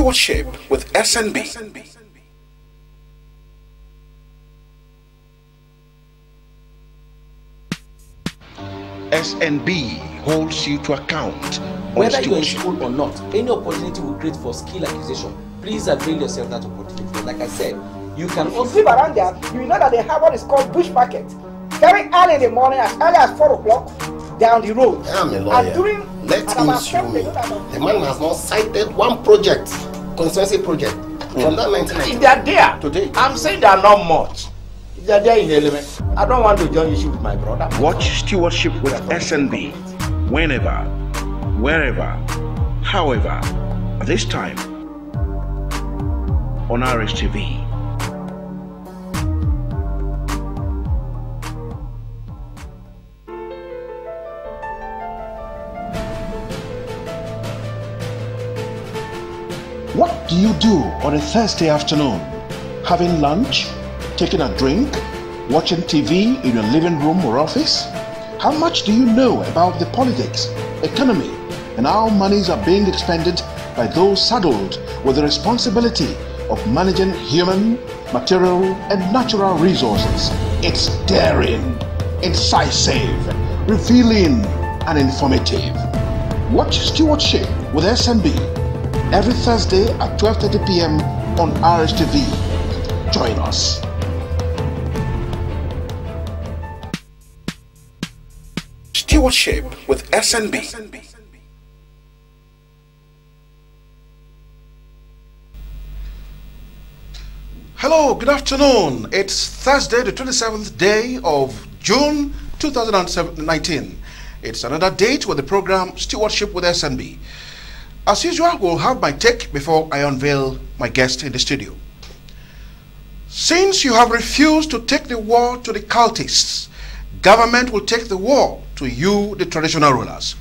Stewardship with SNB. SNB holds you to account. Whether you're in school or not, any opportunity will create for skill acquisition. Please avail yourself that opportunity. Like I said, you can also. You sleep around there, you know that they have what is called bush market. Very early in the morning, as early as 4 o'clock, down the road. I'm a lawyer. And during, Let him show me. The man has not cited one project, constituency project, mm. from that 1990. They are there. Today. I'm saying they are not much. They are there in the element. I don't want to join issue with my brother. Watch Stewardship with SNB whenever, wherever, however, this time on RSTV. Do you do on a Thursday afternoon? Having lunch? Taking a drink? Watching TV in your living room or office? How much do you know about the politics, economy, and how monies are being expended by those saddled with the responsibility of managing human, material, and natural resources? It's daring, incisive, revealing, and informative. Watch Stewardship with SNB every Thursday at 12.30 p.m. on RSTV. Join us. Stewardship with SNB. Hello, good afternoon. It's Thursday, the 27th day of June 2019. It's another date with the program Stewardship with SNB. As usual, we'll have my take before I unveil my guest in the studio. Since you have refused to take the war to the cultists, government will take the war to you, the traditional rulers.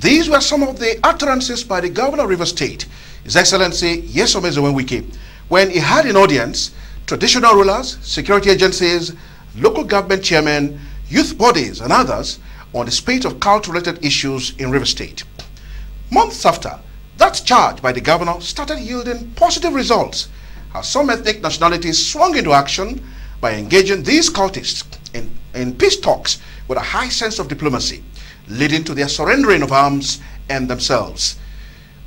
These were some of the utterances by the governor of River State, His Excellency Nyesom Ezenwo Wike, when he had in audience traditional rulers, security agencies, local government chairmen, youth bodies, and others on the spate of cult-related issues in River State. Months after, that charge by the governor started yielding positive results as some ethnic nationalities swung into action by engaging these cultists in, in peace talks with a high sense of diplomacy, leading to their surrendering of arms and themselves.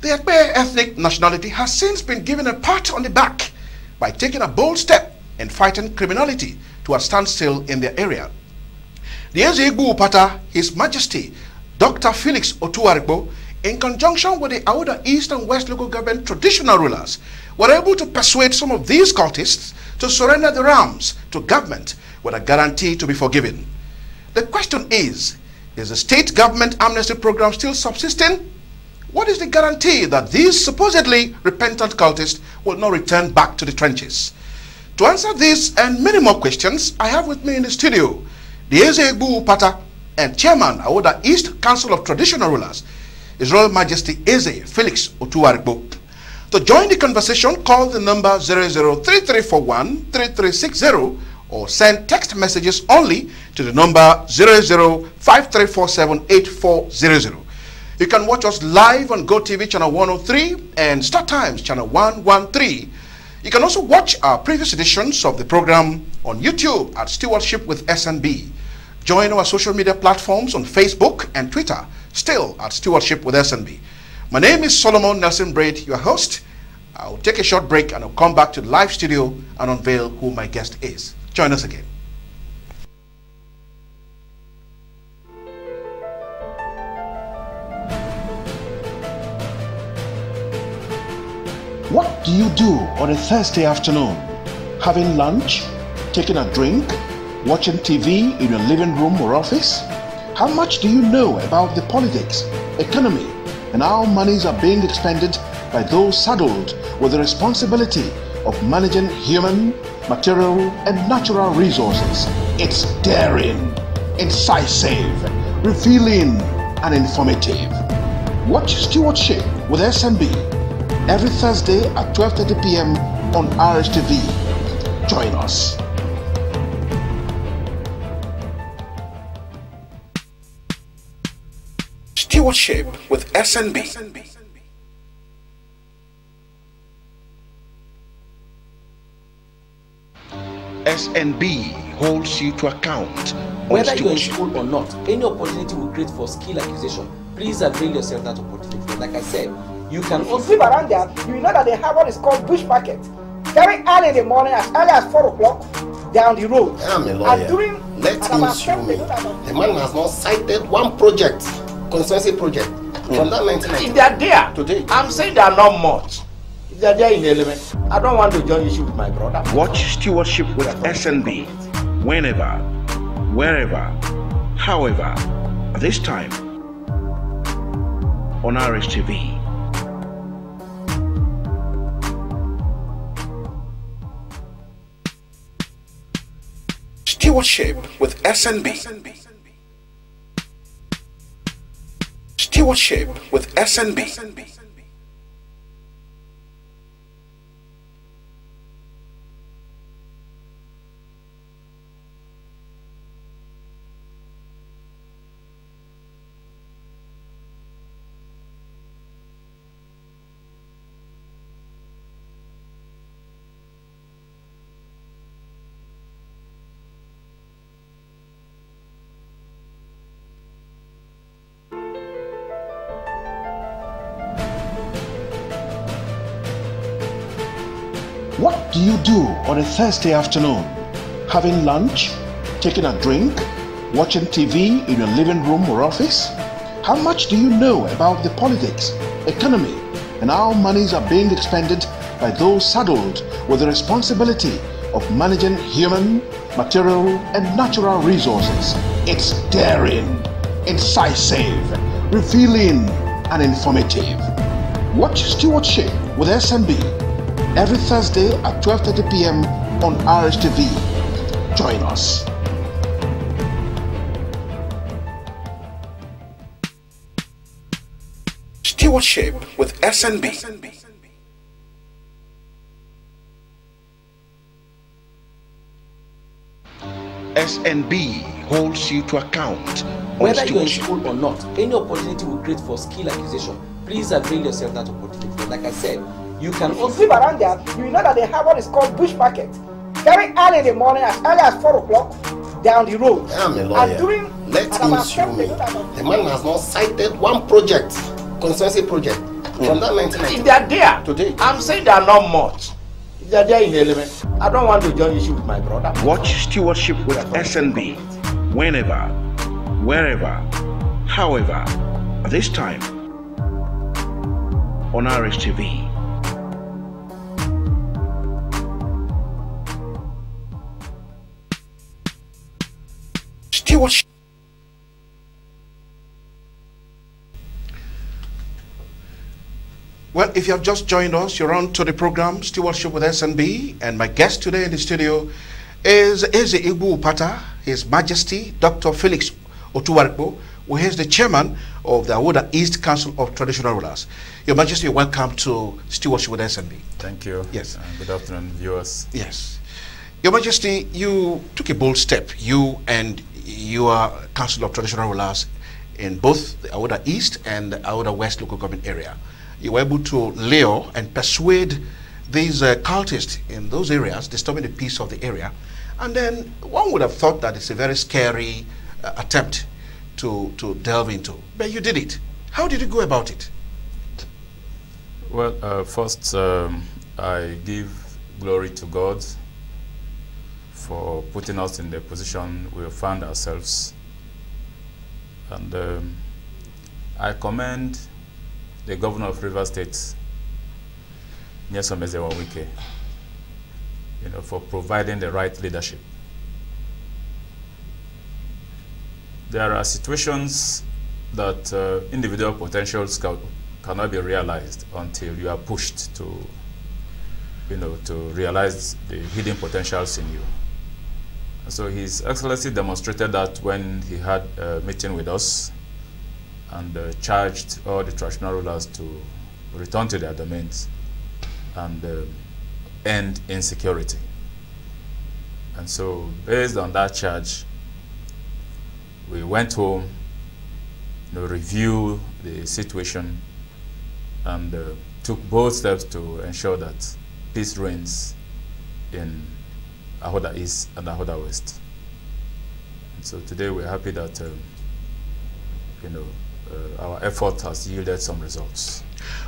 The Ekpeye ethnic nationality has since been given a pat on the back by taking a bold step in fighting criminality to a standstill in their area. The Eze Upata, His Majesty Dr. Felix Otuwarikpo, in conjunction with the Ahoada East and West local government traditional rulers, were able to persuade some of these cultists to surrender their arms to government with a guarantee to be forgiven. The question is, is the state government amnesty program still subsisting? What is the guarantee that these supposedly repentant cultists will not return back to the trenches? To answer these and many more questions, I have with me in the studio the Eze Upata and Chairman Ahoada East Council of Traditional Rulers, his Royal Majesty Eze Felix Otuwarikpo. To join the conversation, call the number 0033413360 or send text messages only to the number 0053478400. You can watch us live on GoTV channel 103 and Star Times channel 113. You can also watch our previous editions of the program on YouTube at Stewardship with SNB. Join our social media platforms on Facebook and Twitter still at Stewardship with SNB. My name is Solomon Nelson Braide, your host. I'll take a short break and I'll come back to the live studio and unveil who my guest is. Join us again. What do you do on a Thursday afternoon? Having lunch? Taking a drink? Watching TV in your living room or office? How much do you know about the politics, economy, and how monies are being expended by those saddled with the responsibility of managing human, material, and natural resources? It's daring, incisive, revealing, and informative. Watch Stewardship with SNB every Thursday at 12.30 p.m. on RSTV. Join us. stewardship with SNB. SNB holds you to account. Whether you're in school or not, any opportunity will create for skill acquisition. Please avail yourself that opportunity. Like I said, you can if also. You around there, you know that they have what is called bush market. Very early in the morning, as early as 4 o'clock, down the road. I'm a lawyer. And during Let him sue me. The man has not cited one project constituency project, from that mm. 1990. If they are there, Today. I'm saying they are not much. If they are there in the element, I don't want to join issue with my brother. Watch Stewardship with SNB whenever, wherever, however, this time on RSTV. Stewardship with SNB. SNB. Stewardship with SNB. Thursday afternoon? Having lunch? Taking a drink? Watching TV in your living room or office? How much do you know about the politics, economy, and how monies are being expended by those saddled with the responsibility of managing human, material, and natural resources? It's daring, incisive, revealing, and informative. Watch Stewardship with SNB every Thursday at 12:30 p.m. on RSTV. Join us. Stewardship with SNB. SNB holds you to account on whether you're in stewardship. school or not, any opportunity will create for skill acquisition. Please avail yourself that opportunity. Like I said, you can If you also live around there, you know that they have what is called bush market. Very early in the morning, as early as 4 o'clock, down the road. I'm a And lawyer. during Let at him sue me. they don't have- The man has not cited one project, constituency project, from that If they are there, Today. I'm saying they are not much. If they are there in the element, I don't want to join issue with my brother. Watch Stewardship with SNB whenever, wherever, however, this time on RSTV. Stewardship. Well, if you have just joined us, you're on to the program Stewardship with SNB, and my guest today in the studio is Eze Igbu Upata, His Majesty Dr. Felix Otuwarikpo, who is the chairman of the Ahoada East Council of Traditional Rulers. Your Majesty, welcome to Stewardship with SNB. Thank you. Yes. Uh, good afternoon, viewers. Yes. Your Majesty, you took a bold step, you and your Council of Traditional Rulers in both the Ahoada East and the Ahoada West local government area. You were able to lure and persuade these uh, cultists in those areas, disturbing the peace of the area. And then one would have thought that it's a very scary uh, attempt to, to delve into. But you did it. How did you go about it? Well, uh, first, um, I give glory to God for putting us in the position we found ourselves. And um, I commend the governor of River State, Nyesom Ezenwo Wike, you know, for providing the right leadership. There are situations that uh, individual potentials ca- cannot be realized until you are pushed to, you know, to realize the hidden potentials in you. So His Excellency demonstrated that when he had a meeting with us and uh, charged all the traditional rulers to return to their domains and uh, end insecurity. And so based on that charge, we went home, you know, review the situation and uh, took bold steps to ensure that peace reigns in Ahoada East and Ahoada West. And so today we're happy that um, you know uh, our effort has yielded some results.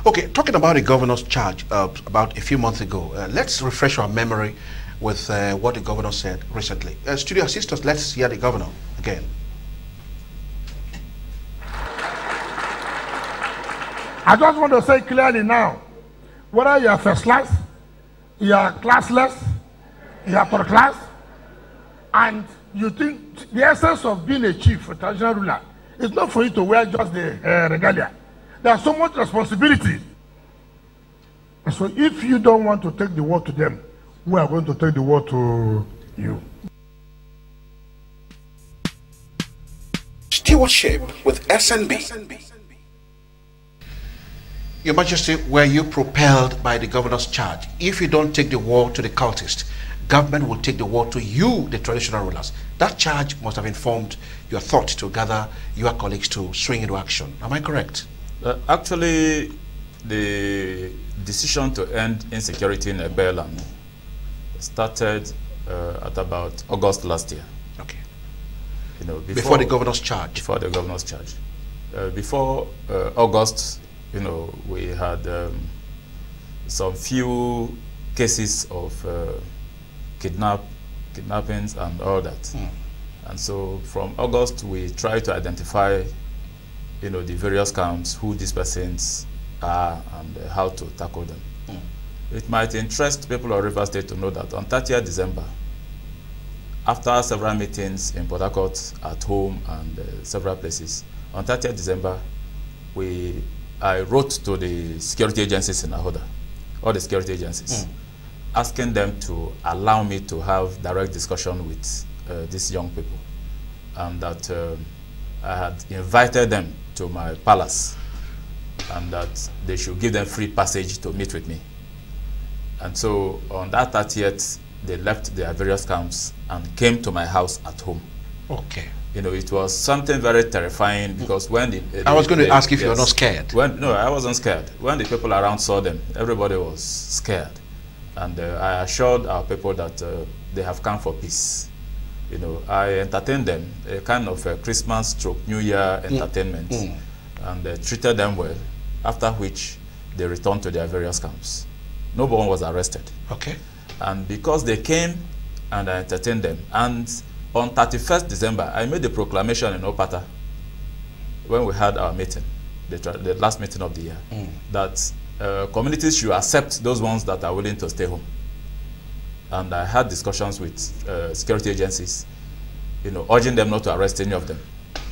Okay, talking about the governor's charge uh, about a few months ago, uh, let's refresh our memory with uh, what the governor said recently. Uh, studio assistants, let's hear the governor again. I just want to say clearly now, whether you are first class, you are classless, you are third class, and you think the essence of being a chief, a traditional ruler, is not for you to wear just the uh, regalia. There's so much responsibility. And so if you don't want to take the word to them, we are going to take the word to you. Stewardship with SNB. Your Majesty, were you propelled by the governor's charge? If you don't take the war to the cultist, government will take the war to you, the traditional rulers. That charge must have informed your thought to gather your colleagues to swing into action. Am I correct? Uh, actually, the decision to end insecurity in Ebeland started uh, at about August last year. Okay. You know, before, before the governor's charge. Before the governor's charge. Uh, before uh, August, you know, we had um, some few cases of uh, kidnap, kidnappings and all that. Mm. And so from August, we try to identify, you know, the various camps, who these persons are and uh, how to tackle them. Mm. It might interest people of River State to know that on 30th December, after several meetings in Port Harcourt, at home, and uh, several places, on 30th December, we I wrote to the security agencies in Ahoada, all the security agencies, mm. Asking them to allow me to have direct discussion with uh, these young people. And that um, I had invited them to my palace and that they should give them free passage to meet with me. And so on that 30th, they left their various camps and came to my house at home. Okay you know, it was something very terrifying because when the, I was going to ask if yes, you were not scared. When, no, I wasn't scared. When the people around saw them, everybody was scared. And uh, I assured our people that uh, they have come for peace. You know, I entertained them, a kind of a Christmas stroke New Year mm. entertainment, mm. and uh, treated them well, after which they returned to their various camps. No one was arrested. Okay. And because they came and I entertained them, and on 31st December, I made the proclamation in Upata when we had our meeting, the, the last meeting of the year, mm. that uh, communities should accept those ones that are willing to stay home. And I had discussions with uh, security agencies, you know, urging them not to arrest any of them.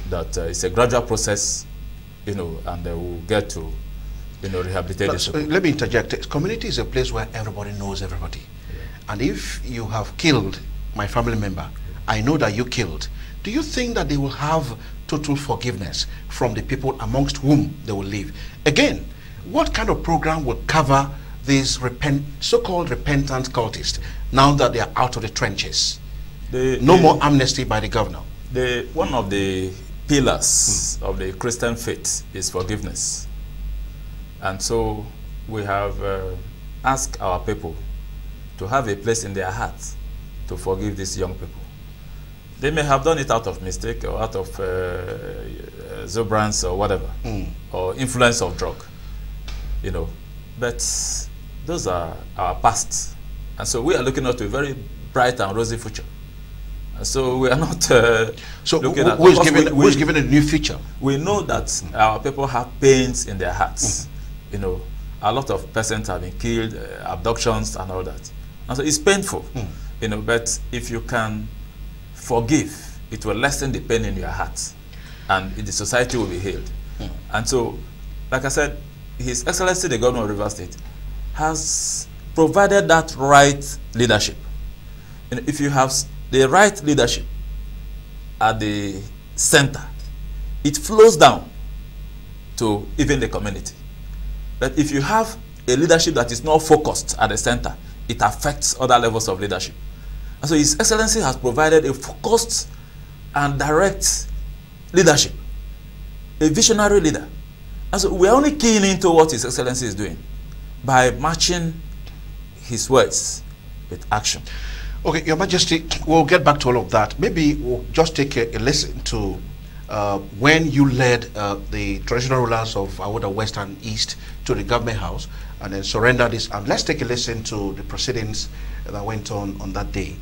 That uh, it's a gradual process, you know, and they will get to, you know, rehabilitate this. Let me interject. Community is a place where everybody knows everybody. Yeah. And if you have killed my family member, I know that you killed. Do you think that they will have total forgiveness from the people amongst whom they will live? Again, what kind of program will cover these repent, so-called repentant cultists now that they are out of the trenches? The, no the, more amnesty by the governor. The, one of the pillars hmm. of the Christian faith is forgiveness. And so we have uh, asked our people to have a place in their hearts to forgive these young people. They may have done it out of mistake or out of uh, uh, exuberance or whatever, mm. or influence of drug, you know. But those are our past. And so we are looking at a very bright and rosy future. And so we are not uh, so looking at... Who is, given, we, who is given a new future? We know that mm. our people have pains in their hearts. Mm. You know, a lot of persons have been killed, uh, abductions and all that. And so it's painful, mm. you know, but if you can forgive, it will lessen the pain in your heart and the society will be healed. Mm. And so, like I said, His Excellency the Governor of River State has provided that right leadership. And if you have the right leadership at the center, it flows down to even the community. But if you have a leadership that is not focused at the center, it affects other levels of leadership. And so His Excellency has provided a focused and direct leadership, a visionary leader. And so we're only keying into what His Excellency is doing by matching his words with action. Okay, Your Majesty, we'll get back to all of that. Maybe we'll just take a, a listen to uh, when you led uh, the traditional rulers of Ahoada West and East to the government house and then surrender this. And let's take a listen to the proceedings that went on on that day.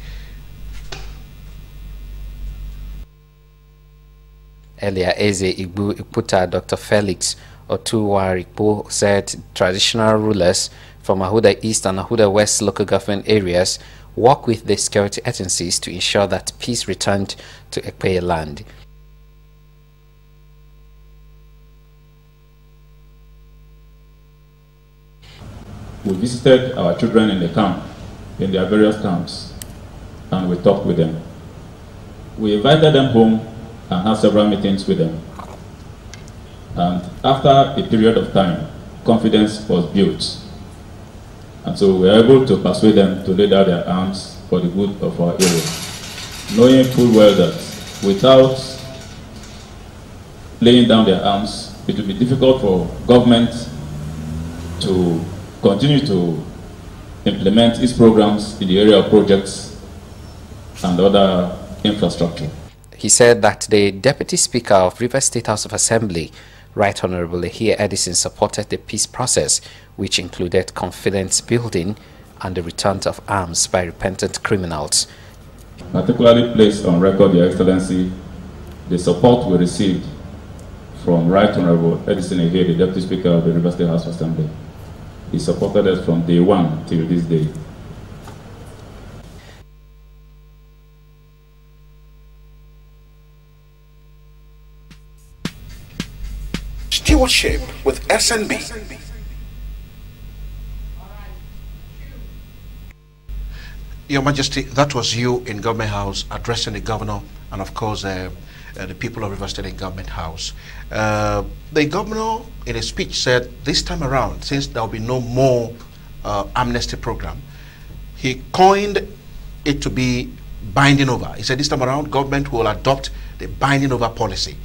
Earlier, Eze Igbu Upata, Dr. Felix Otuwarikpo said traditional rulers from Ahoada East and Ahoada West local government areas work with the security agencies to ensure that peace returned to Ekpeye land. We visited our children in the camp, in their various camps, and we talked with them. We invited them home and had several meetings with them. And after a period of time, confidence was built. And so we were able to persuade them to lay down their arms for the good of our area, knowing full well that without laying down their arms, it will be difficult for government to continue to implement its programs in the area of projects and other infrastructure. He said that the Deputy Speaker of River State House of Assembly, Right Honorable Ehie Edison, supported the peace process, which included confidence building and the return of arms by repentant criminals. Particularly placed on record, Your Excellency, the support we received from Right Honorable Edison Ehie, the Deputy Speaker of the River State House of Assembly. He supported us from day one till this day. Stewardship with SNB. Your Majesty, that was you in Government House addressing the governor and, of course, uh, uh, the people of River State in Government House. Uh, the governor, in a speech, said this time around, since there will be no more uh, amnesty program, he coined it to be binding over. He said this time around, government will adopt the binding over policy.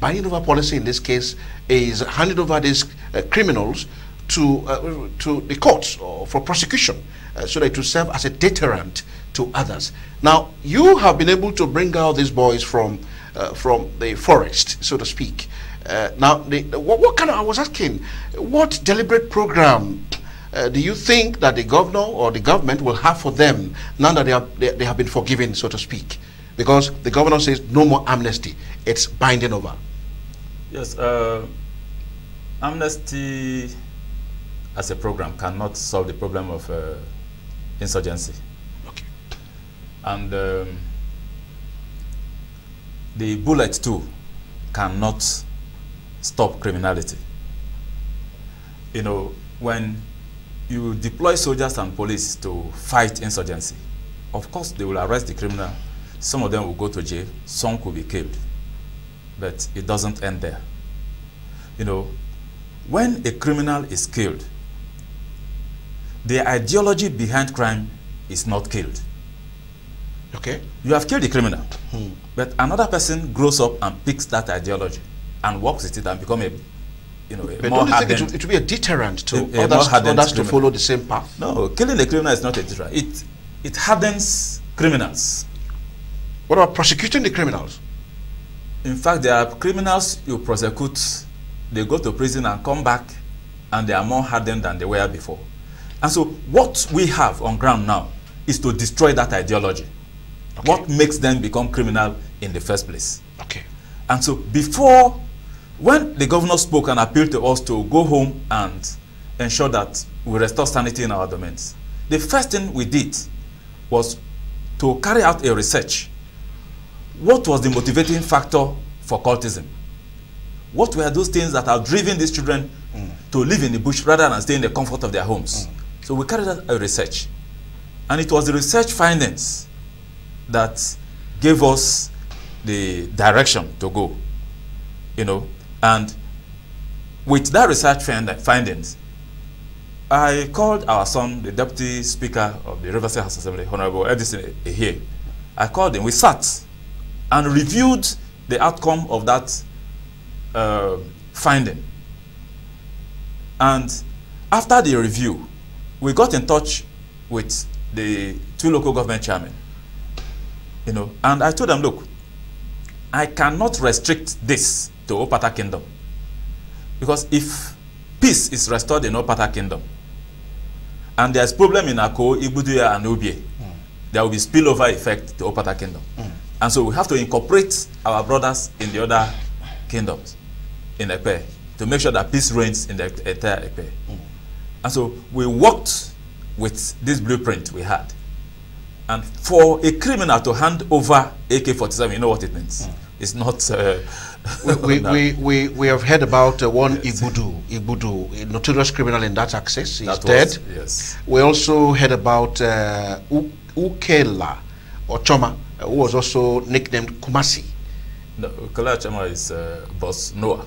Binding over policy in this case is handing over these uh, criminals to, uh, to the courts for prosecution uh, so that to serve as a deterrent to others. Now, you have been able to bring out these boys from, uh, from the forest, so to speak. Uh, now, the, what, what, kind of, I was asking, what deliberate program uh, do you think that the governor or the government will have for them now that they, are, they, they have been forgiven, so to speak? Because the governor says no more amnesty, it's binding over. Yes, uh, amnesty as a program cannot solve the problem of uh, insurgency. Okay. And um, the bullet too cannot stop criminality. You know, when you deploy soldiers and police to fight insurgency, of course they will arrest the criminal. Some of them will go to jail, some could be killed. But it doesn't end there. You know, when a criminal is killed, the ideology behind crime is not killed. Okay. You have killed the criminal, Hmm. but another person grows up and picks that ideology and works with it and become a, you know, a But more think it hardened. will, it will be a deterrent to A- a others, others to follow the same path? No, killing a criminal is not a deterrent. It it hardens criminals. What about prosecuting the criminals? In fact, there are criminals you prosecute, they go to prison and come back, and they are more hardened than they were before. And so, what we have on ground now is to destroy that ideology. What makes them become criminal in the first place? Okay. And so, before, when the governor spoke and appealed to us to go home and ensure that we restore sanity in our domains, the first thing we did was to carry out a research. What was the motivating factor for cultism? What were those things that are driving these children to live in the bush rather than stay in the comfort of their homes? So we carried out a research. And it was the research findings that gave us the direction to go. You know, and with that research find findings, I called our son, the deputy speaker of the Rivers State House Assembly, Honorable Edison Ehie. I called him. We sat and reviewed the outcome of that uh, finding. And after the review, we got in touch with the two local government chairmen. You know, and I told them, look, I cannot restrict this to Upata Kingdom. Because if peace is restored in Upata Kingdom, and there's problem in Ako, Igbuduya, and Obie, there will be spillover effect to Upata Kingdom. And so we have to incorporate our brothers in the other kingdoms in Ekpeye to make sure that peace reigns in the entire Ekpeye. And so we worked with this blueprint we had. And for a criminal to hand over AK-47, you know what it means. It's not... Uh, we, we, no. we, we, we have heard about uh, one Igbudu, Igbudu, a notorious criminal in that axis. He's That dead. was- yes. We also heard about uh, U- Ukela or Choma, who was also nicknamed Kumasi. No, Kola Chama is uh, boss Noah.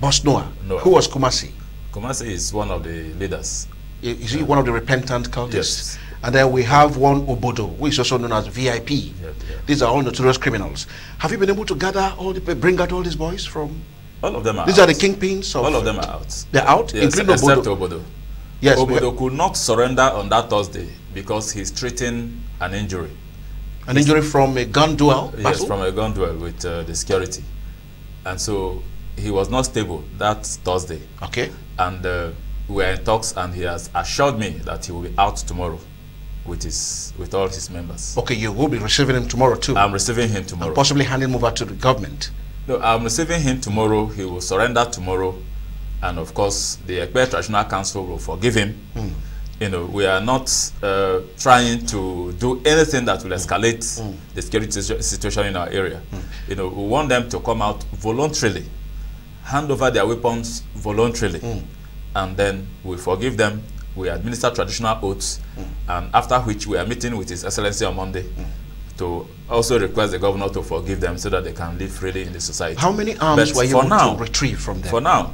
Boss Noah. Noah. Who was Kumasi? Kumasi is one of the leaders. Is he one of the repentant cultists? Yes. And then we have one Obodo, who is also known as VIP. yeah. These are all notorious criminals. Have you been able to gather all the, bring out all these boys from? All of them are These out. are the kingpins of. All of them are out. They're out, Yes, including except Obodo. Obodo. Yes, Obodo could not surrender on that Thursday because he's treating an injury. An injury from a gun duel Yes, battle? from a gun duel with uh, the security. And so he was not stable that Thursday. Okay. And uh, we are in talks and he has assured me that he will be out tomorrow with his with all his members. Okay, you will be receiving him tomorrow too. I'm receiving him tomorrow. and possibly handing him over to the government. No, I'm receiving him tomorrow. He will surrender tomorrow. And of course, the Ekpeye Traditional Council will forgive him. You know, we are not uh, trying to do anything that will mm. escalate mm. the security situ- situation in our area. Mm. You know, we want them to come out voluntarily, hand over their weapons voluntarily, and then we forgive them. We administer traditional oaths, and after which we are meeting with His Excellency on Monday to also request the governor to forgive them so that they can live freely in the society. How many arms But were you now, to retrieve from them? For now,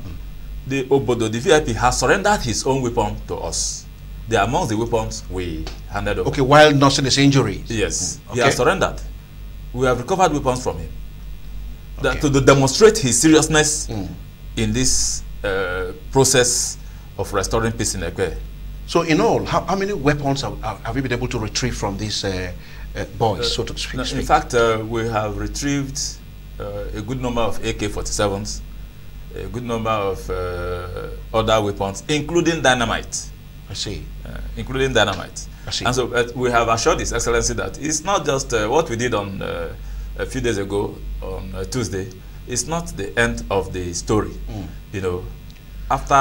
the Obodo, the VIP, has surrendered his own weapon to us. They are amongst the weapons we handed over. Okay, while nursing his injuries. Yes, he Okay. has surrendered. We have recovered weapons from him. That, to, to demonstrate his seriousness in this uh, process of restoring peace in Ekpeye. So, in all, how, how many weapons have, have you been able to retrieve from these uh, uh, boys, so to speak? In fact, uh, we have retrieved uh, a good number of AK-47s, a good number of uh, other weapons, including dynamite. I see. uh, including dynamite. I see. And so uh, we have assured His Excellency that it's not just uh, what we did on uh, a few days ago on uh, Tuesday. It's not the end of the story. Mm. You know, after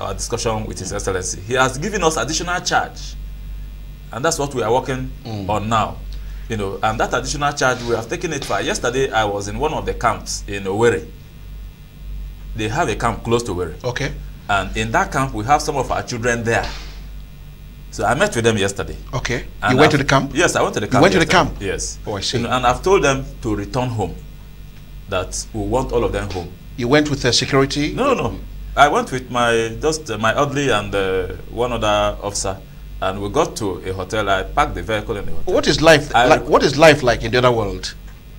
our discussion with His Excellency, he has given us additional charge, and that's what we are working Mm. on now. You know, and that additional charge we have taken it for. Yesterday, I was in one of the camps in Owerri. They have a camp close to Owerri. Okay. And in that camp, we have some of our children there. So I met with them yesterday. Okay. And you went to I've- the camp? Yes, I went to the camp. went to the camp? Yes. Oh, I see. You know, and I've told them to return home. That we want all of them home. You went with the security? No, no, no. I went with my just uh, my orderly and uh, one other officer, and we got to a hotel. I parked the vehicle in the hotel. What is life like? What is life like in the other world?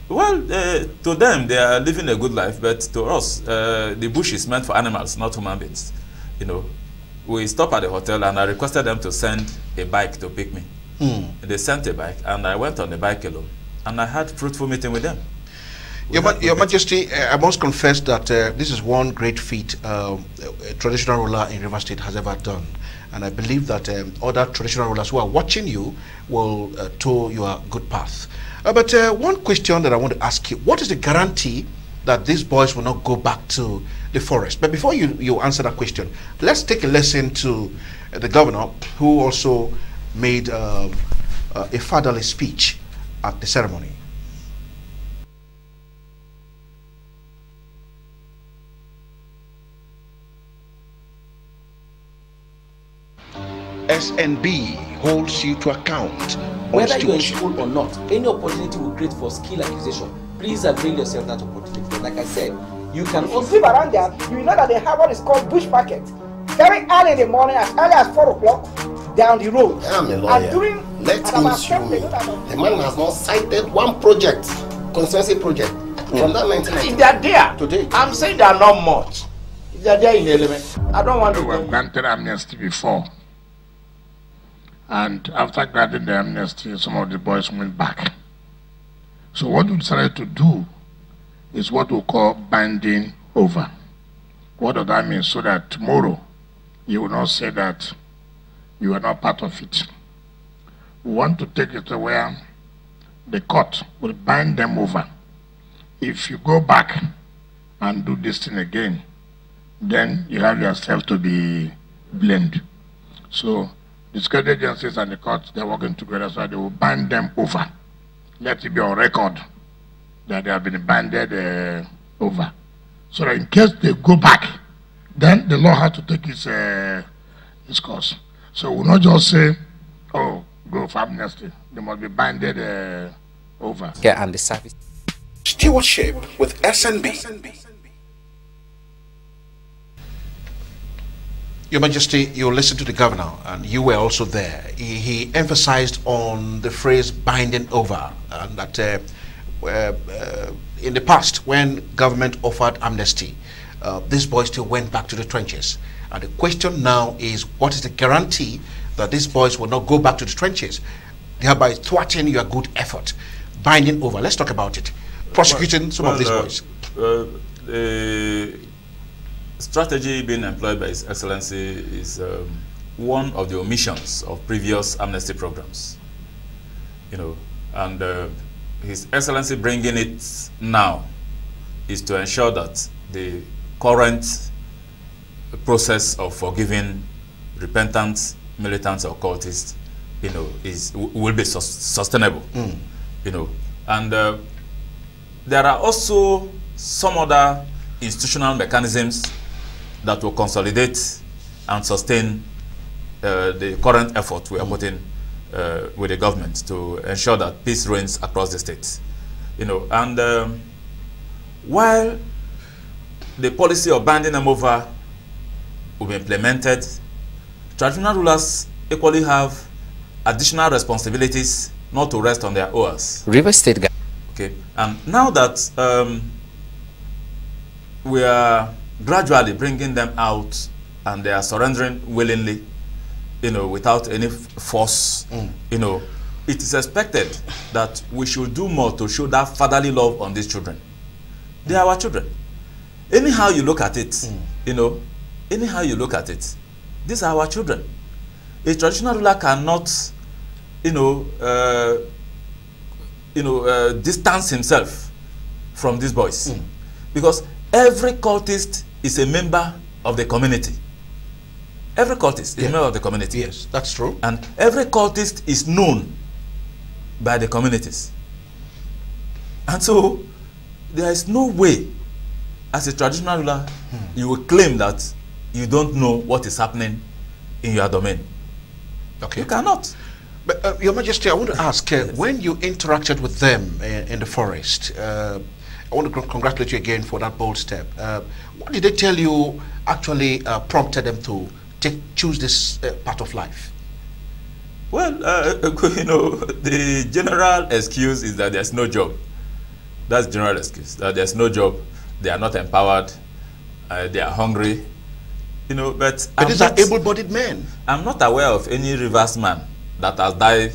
Well, uh, to them, they are living a good life, but to us, uh, the bush is meant for animals, not human beings. You know, we stopped at the hotel and I requested them to send a bike to pick me. Hmm. They sent a bike and I went on the bike alone. And I had fruitful meeting with them. We Your, Ma- Your. Majesty, uh, I must confess that uh, this is one great feat um, a traditional ruler in River State has ever done. And I believe that um, other traditional rulers who are watching you will uh, tow your good path. Uh, but uh, one question that I want to ask you, what is the guarantee that these boys will not go back to the forest? But before you, you answer that question, let's take a lesson to uh, the governor who also made um, uh, a fatherly speech at the ceremony. SNB holds you to account Whether you're in school or not, any opportunity will create for skill acquisition. Please avail yourself that opportunity. Like I said, you can If you also live around there, you know that they have what is called bush market. Very early in the morning, as early as 4 o'clock, down the road. I'm a And lawyer. during Let at him about sue me. they don't The man has not cited one project, constituency project, from that 1990. If they're there, Today. I'm saying they're not much. If they're there in the element, I don't want to We were go. granted amnesty before. And after granting the amnesty, some of the boys went back. So what we decided to do is what we call binding over. What does that mean? So that tomorrow you will not say that you are not part of it. We want to take it to where the court will bind them over. If you go back and do this thing again, then you have yourself to be blamed. So the security agencies and the courts, they're working together so they will bind them over. Let it be on record that they have been banded uh, over. So that in case they go back, then the law has to take its, uh, its course. So we'll not just say, oh, go for amnesty. They must be banded uh, over. Yeah, and the service. Stewardship with SNB. Your Majesty, you listened to the governor and you were also there. He, he emphasized on the phrase binding over and that uh, uh, uh, in the past when government offered amnesty, uh, these boys still went back to the trenches. And the question now is what is the guarantee that these boys will not go back to the trenches, thereby thwarting your good effort? Binding over. Let's talk about it. Prosecuting well, some well, of these uh, boys. Uh, strategy being employed by His Excellency is um, one of the omissions of previous amnesty programs. You know, and uh, His Excellency bringing it now is to ensure that the current process of forgiving repentant militants or cultists, you know, is will be sus sustainable. Mm. You know, and uh, there are also some other institutional mechanisms that will consolidate and sustain uh, the current effort we are mm. putting uh, with the government to ensure that peace reigns across the states. You know, and um, while the policy of banding them over will be implemented, traditional rulers equally have additional responsibilities not to rest on their oars. River State. Okay, and now that um, we are gradually bringing them out and they are surrendering willingly, you know, without any force, mm. you know, it is expected that we should do more to show that fatherly love on these children. They are our children. Anyhow you look at it, mm. you know, anyhow you look at it, these are our children. A traditional ruler cannot, you know, uh, you know, uh, distance himself from these boys. Mm. Because every cultist is a member of the community. Every cultist is yeah. a member of the community. Yes, that's true. And every cultist is known by the communities. And so, there is no way, as a traditional ruler, hmm. you will claim that you don't know what is happening in your domain. Okay. You cannot. But, uh, Your Majesty, I want to ask, uh, yes. when you interacted with them in, in the forest, uh, I want to congratulate you again for that bold step. What did they tell you actually uh, prompted them to take, choose this uh, part of life? Well, uh, you know, the general excuse is that there's no job. That's general excuse, that there's no job, they are not empowered, uh, they are hungry, you know, but... But these are able-bodied men. I'm not aware of any reverse man that has died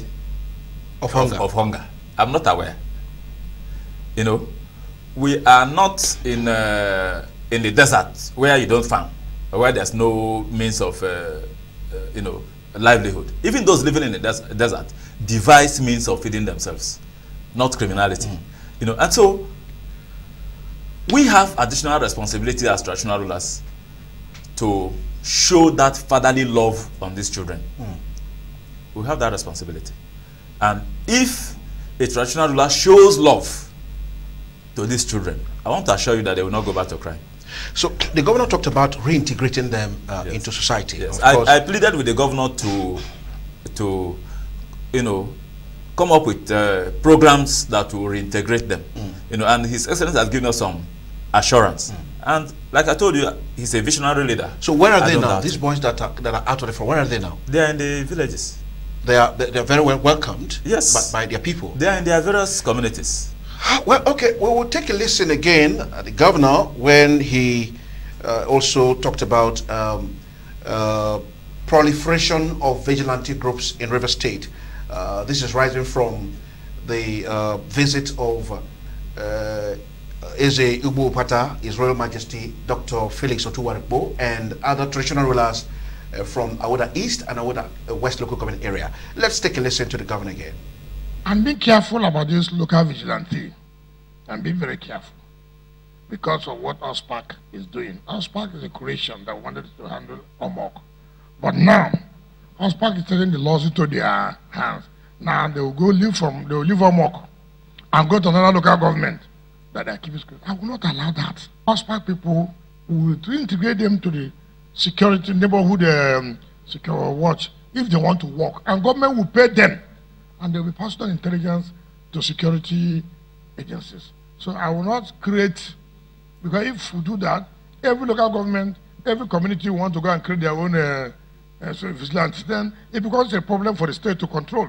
of hunger. Of, of hunger. I'm not aware. You know, we are not in uh, in the desert where you don't farm, where there's no means of uh, uh, you know livelihood. Even those living in the des desert devise means of feeding themselves, not criminality. Mm. You know, and so we have additional responsibility as traditional rulers to show that fatherly love on these children. Mm. We have that responsibility. And if a traditional ruler shows love to these children, I want to assure you that they will not go back to crime. So the governor talked about reintegrating them uh, yes. into society. Yes. I, I, pleaded with the governor to, to, you know, come up with uh, programs that will reintegrate them. Mm. You know, and His Excellency has given us some assurance. Mm. And like I told you, he's a visionary leader. So where are I they now? These boys that are, that are out of the front, where are they now? They are in the villages. They are they are very well welcomed. Yes. By, by their people. They are in their various communities. Well, okay, we will take a listen again at the governor when he uh, also talked about um, uh, proliferation of vigilante groups in River State. Uh, this is rising from the uh, visit of uh, Eze Ubu His Royal Majesty Dr. Felix Otuwarikpo, and other traditional rulers uh, from Ahoada East and Ahoada uh, West local government area. Let's take a listen to the governor again. And be careful about this local vigilante. And be very careful. Because of what OSPAC is doing. OSPAC is a creation that wanted to handle OMOC. But now, OSPAC is taking the laws into their hands. Now they will go live from, they will leave OMOC and go to another local government that they are keeping. I will not allow that. OSPAC people will integrate them to the security neighborhood um, secure watch if they want to work. And government will pay them and they will be on intelligence to security agencies. So I will not create, because if we do that, every local government, every community want to go and create their own uh, uh, then it becomes a problem for the state to control.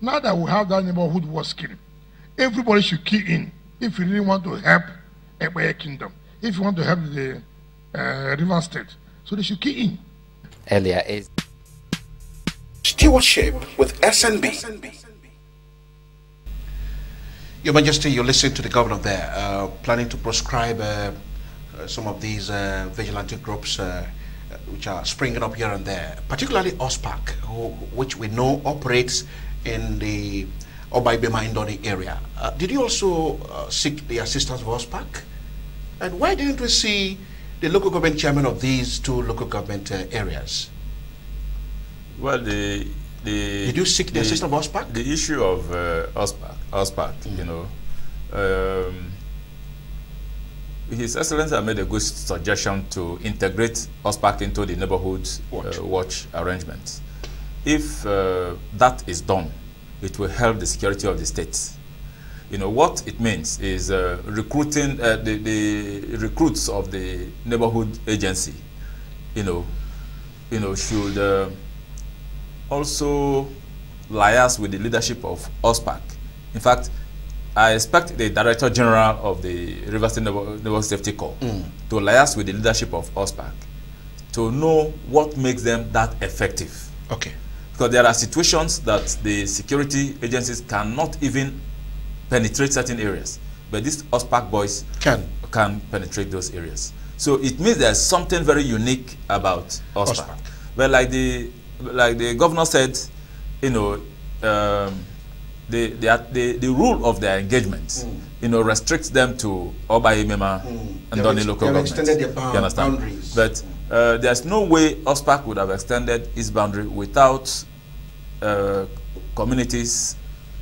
Now that we have that neighborhood watch scheme, everybody should key in if you really want to help Ekpeye Kingdom, if you want to help the uh, River State. So they should key in. Earlier is Stewardship with SNB. Your Majesty, you listen to the governor there, uh, planning to proscribe uh, uh, some of these uh, vigilante groups uh, uh, which are springing up here and there, particularly OSPAC, who, which we know operates in the Obaibema Indoni area. Did you also seek the assistance of OSPAC? And why didn't we see the local government chairman of these two local government areas? Well, the the Did you seek the assistance of OSPAC? The issue of uh, OSPAC, OSPAC, you know, um, His Excellency has made a good suggestion to integrate OSPAC into the neighborhood Watch. uh, watch arrangements. If uh, that is done, it will help the security of the state. You know what it means is uh, recruiting uh, the, the recruits of the neighborhood agency. You know, you know should uh, also liaise with the leadership of OSPAC. In fact, I expect the Director General of the River State Neighbor- Safety Corps mm. to liaise with the leadership of OSPAC to know what makes them that effective. Okay. Because there are situations that the security agencies cannot even penetrate certain areas, but these OSPAC boys Can. can penetrate those areas. So it means there's something very unique about OSPAC. OSPAC. But like the like the governor said, you know, um, the, the, the, the rule of their engagement, you know, restricts them to Oba Imema and They've Doni local government. extended their bound- you understand? boundaries. But uh, there's no way OSPAC would have extended its boundary without uh, communities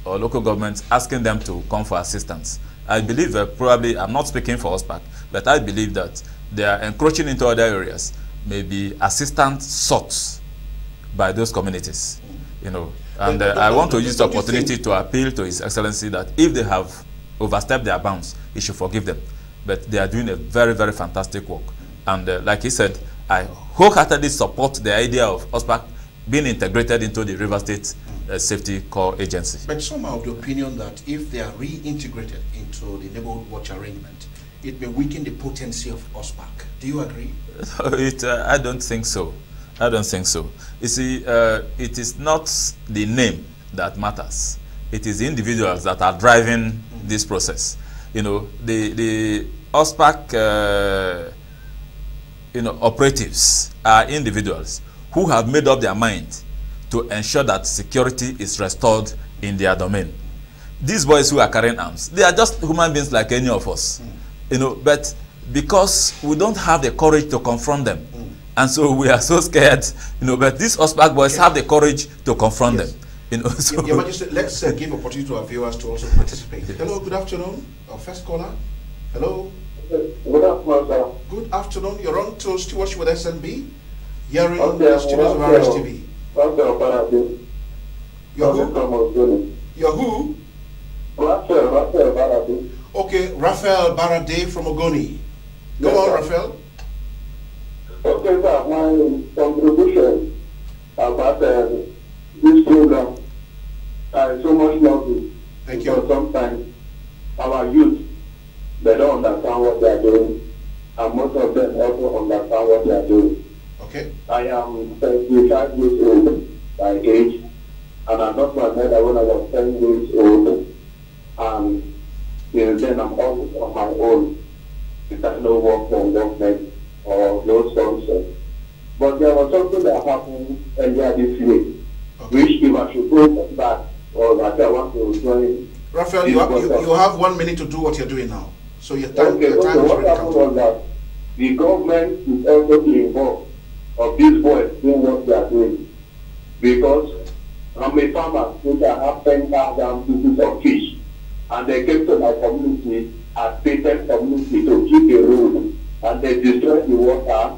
or local governments asking them to come for assistance. I believe uh, probably, I'm not speaking for OSPAC, but I believe that they are encroaching into other areas, maybe assistance sought by those communities, you know. And uh, I want to use the opportunity to appeal to His Excellency that if they have overstepped their bounds, he should forgive them. But they are doing a very, very fantastic work. And uh, like he said, I wholeheartedly support the idea of OSPAC being integrated into the River State uh, Safety Corps Agency. But some are of the opinion that if they are reintegrated into the neighborhood watch arrangement, it may weaken the potency of OSPAC. Do you agree? it, uh, I don't think so. I don't think so. You see, uh, it is not the name that matters. It is the individuals that are driving this process. You know, the the OSPAC, uh, you know, operatives are individuals who have made up their mind to ensure that security is restored in their domain. These boys who are carrying arms, they are just human beings like any of us, you know. But because we don't have the courage to confront them, and so we are so scared, you know. But these OSPAC boys have the courage to confront Yes. them, you know. So Your Majesty, let's uh, give opportunity to our viewers to also participate. Hello, good afternoon. Our first caller. Hello. Good afternoon, sir. Good afternoon. You're on to Stewardship with SNB. Hearing Okay, the studios of okay. RSTV. Rafael Barade. You're who? from Ogoni. You're who? Rafael, Rafael Barade. Okay, Raphael Barade from Ogoni. Go Yes, on, sir. Raphael. Okay, sir, my contribution about uh, this program, I so much love it. Thank Because you. sometimes our youth, they don't understand what they are doing. And most of them also understand what they are doing. Okay. I am 35 years old by age, and I lost my mother when I was 10 years old, and till then I'm always on my own. Because no work from government or no sponsor. But there was something that happened earlier this week, which if I should go back, or that I want to join. Raphael, you have, you, you have one minute to do what you're doing now. So your time, Okay, your so is what really happened counted. was that the government is also involved of these boys doing what they are doing. Because I'm a farmer, which I have 10,000 pieces of fish. And they came to my community, a patent community to keep the road. And they destroyed the water,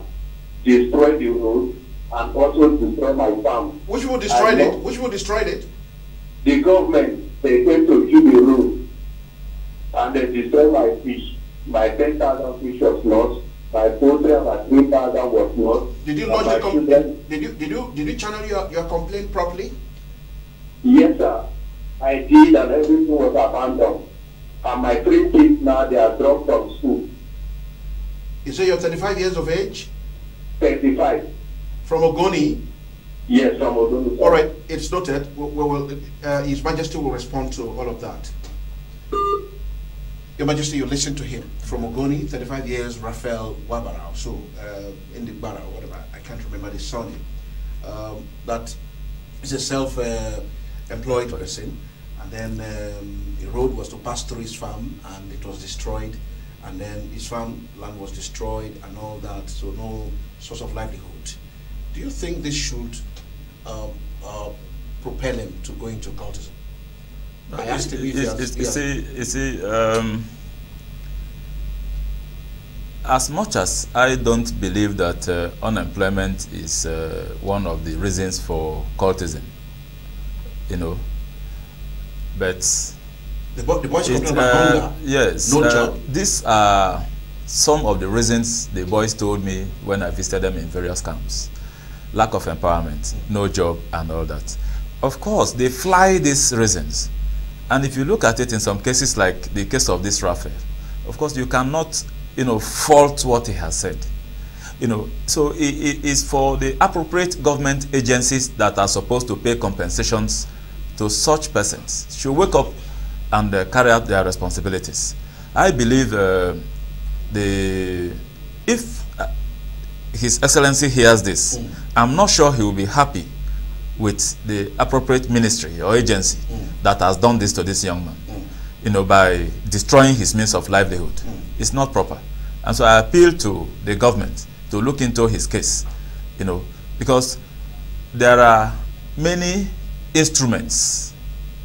destroyed the road, and also destroyed my farm. Which will destroy it? Which will destroy it? The government, they came to keep the road. And they destroyed my fish. My 10,000 fish was lost. My poultry and my 3,000 was lost. Did you lodge the com- children- did you did you did you channel your, your complaint properly? Yes, sir. I did, and everything was abandoned. And my three kids now, they are dropped from school. You say you're 35 years of age 35. from Ogoni. Yes, from Odonu. sir. All right, it's noted. We, we will, uh, His Majesty will respond to all of that. Your Majesty, you listen to him from Ogoni, 35 years, Raphael Wabarao. So uh, in the Bara, whatever, I can't remember the surname. Um, that is a self-employed person, and then um, a road was to pass through his farm, and it was destroyed, and then his farm land was destroyed, and all that. So no source of livelihood. Do you think this should uh, uh, propel him to go into cultism? I asked him if he You- has- you- you see, you see, um, as much as I don't believe that uh, unemployment is uh, one of the reasons for cultism, you know, but The, bo- the boys about uh, hunger. yes, No uh, job. these are some of the reasons the boys told me when I visited them in various camps. Lack of empowerment, no job, and all that. Of course, they fly these reasons. And if you look at it in some cases, like the case of this Raphael, of course, you cannot, you know, fault what he has said. You know, so it, it is for the appropriate government agencies that are supposed to pay compensations to such persons should wake up and uh, carry out their responsibilities. I believe uh, the if uh, His Excellency hears this, I'm not sure he will be happy with the appropriate ministry or agency that has done this to this young man, you know, by destroying his means of livelihood. It's not proper. And so I appeal to the government to look into his case, you know, because there are many instruments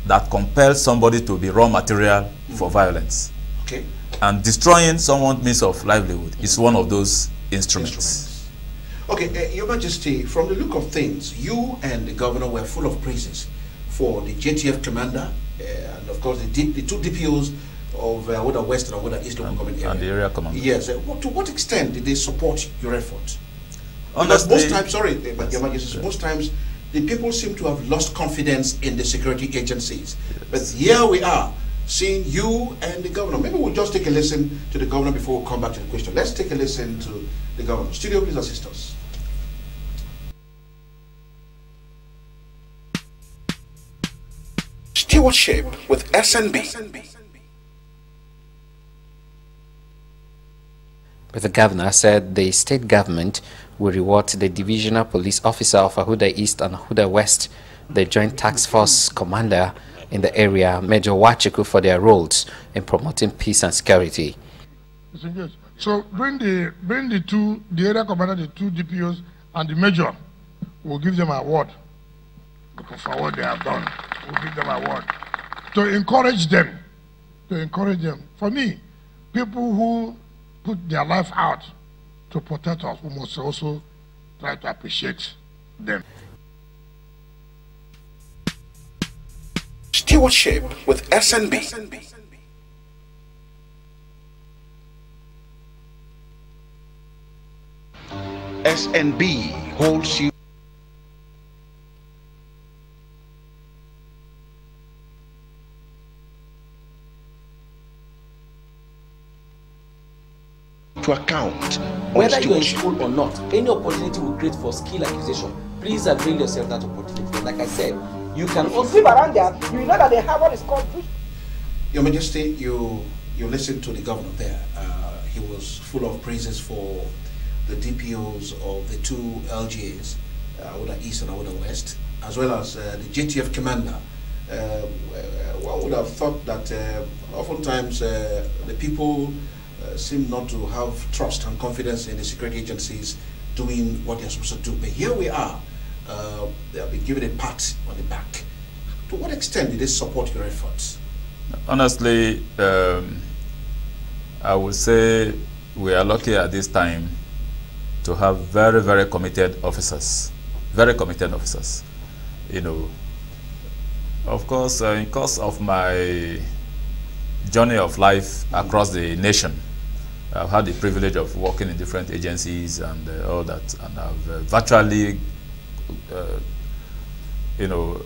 that compels somebody to be raw material for violence. Okay. And destroying someone's means of livelihood is one of those instruments. Instruments. Okay, uh, Your Majesty, from the look of things, you and the governor were full of praises for the JTF commander uh, and, of course, the, D- the two DPOs of uh, Ahoada West and Ahoada East local government area. and the area commander. Yes. Uh, what, to what extent did they support your effort? Because most times, sorry, but Your Majesty, most times the people seem to have lost confidence in the security agencies. But here we are, seeing you and the governor. Maybe we'll just take a listen to the governor before we come back to the question. Let's take a listen to the governor. Studio, please assist us. Stewardship with SNB. But the governor said the state government will reward the divisional police officer of Ahoada East and Ahoada West, the joint task force commander in the area, Major Wachiku, for their roles in promoting peace and security. So bring the bring the two, the area commander, the two DPOs, and the major. We'll give them an award for what they have done. We'll give them an award to encourage them. To encourage them. For me, people who put their life out to protect us, we must also try to appreciate them. Stewardship with SNB. SNB holds you. to account Whether you're in school or not, any opportunity will create for skill acquisition, please avail yourself that opportunity. Like I said, you can If also live around there, you know that they have what is called bush Your Majesty, you you listened to the governor there. Uh, he was full of praises for the DPOs of the two LGAs, uh, Ahoada East and Ahoada West, as well as uh, the JTF commander. Uh, one would have thought that uh, oftentimes uh, the people seem not to have trust and confidence in the security agencies doing what they're supposed to do. But here we are. Uh, they have been given a pat on the back. To what extent did they support your efforts? Honestly, um, I would say we are lucky at this time to have very, very committed officers. Very committed officers. You know, of course, uh, in course of my journey of life across the nation, I've had the privilege of working in different agencies and uh, all that, and I've uh, virtually, uh, you know,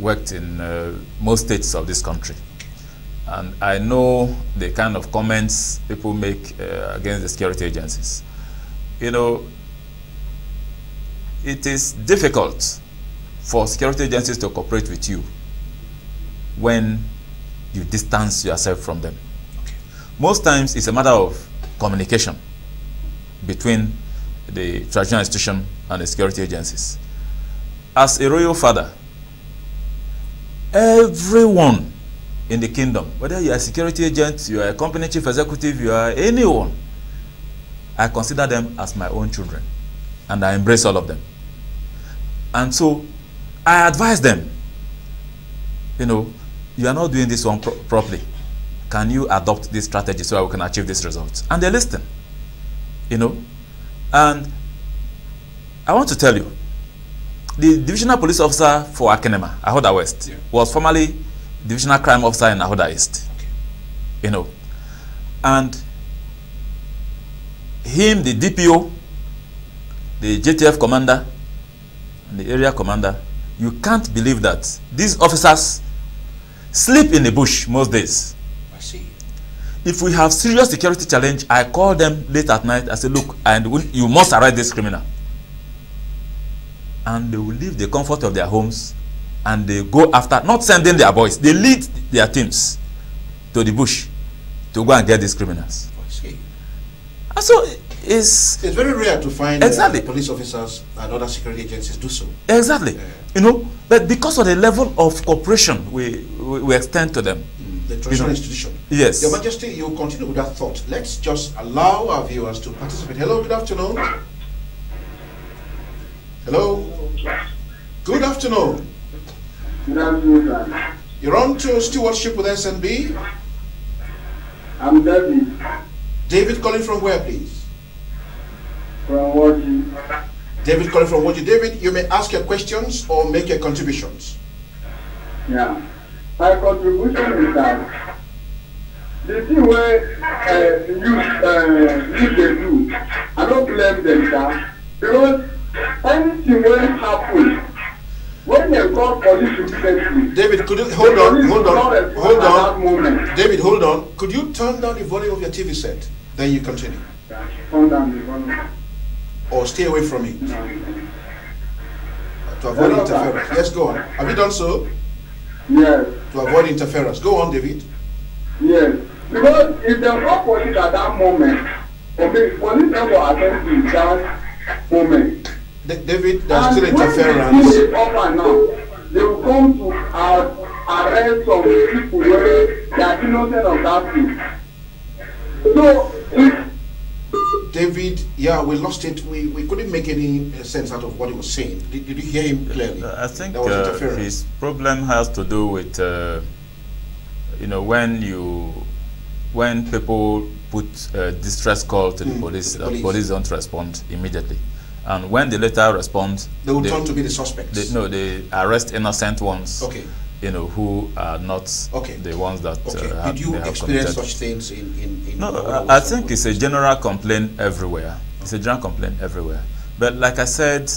worked in uh, most states of this country. And I know the kind of comments people make uh, against the security agencies. You know, it is difficult for security agencies to cooperate with you when you distance yourself from them. Most times it's a matter of communication between the traditional institution and the security agencies. As a royal father, everyone in the kingdom, whether you are a security agent, you are a company chief executive, you are anyone, I consider them as my own children and I embrace all of them. And so I advise them, you know, you are not doing this one pro- properly. Can you adopt this strategy so that we can achieve these results? And they listen, you know. And I want to tell you, the divisional police officer for Akinima, Ahoada West, Yeah. was formerly divisional crime officer in Ahoada East. You know, and him, the DPO, the JTF commander, and the area commander, you can't believe that these officers sleep in the bush most days. If we have serious security challenge, I call them late at night. I say, look, and we- you must arrest this criminal. And they will leave the comfort of their homes and they go after, not sending their boys, they lead their teams to the bush to go and get these criminals. And so it's It's very rare to find Exactly. uh, police officers and other security agencies do so. exactly, you know, but because of the level of cooperation we, we, we extend to them. The traditional know, institution. yes. Your Majesty, you continue with that thought. Let's just allow our viewers to participate. Hello, good afternoon. Hello. Good afternoon. Good afternoon, sir. You're on to stewardship with SNB. I'm David David calling from where, please? from Woji. David calling from Woji. David, you may ask your questions or make your contributions. Yeah. My contribution is that the thing where uh, you uh, you dey do, I don't blame them, sir, because anything wey happen when dem call police recently. David, could you hold on, hold on, hold on. David, hold on. Could you turn down the volume of your TV set? Then you continue. Calm down, calm down. Or stay away from it to avoid interference. Yes, go on. Have you done so? Yes. To avoid interference. Go on, David. Yes, because if dem call police at that moment, maybe police no go at ten d that moment. D- David, there's still and when interference. the thing dey over now they will come to ar arrest some people wey they are innocent of that thing. so if David, yeah, we lost it. We, we couldn't make any uh, sense out of what he was saying. Did, did you hear him clearly? I think uh, interference. his problem has to do with, uh, you know, when you, when people put a distress call to the Mm, police, the the police. police don't respond immediately, and when they later respond, They will they- turn to be the suspects. they, no, they arrest innocent ones. Okay. You know who are not Okay. the ones that Okay. uh, have, Did you experience committed. such things in in, in No, I, I think it's a general complaint everywhere. It's a general complaint everywhere. But like I said,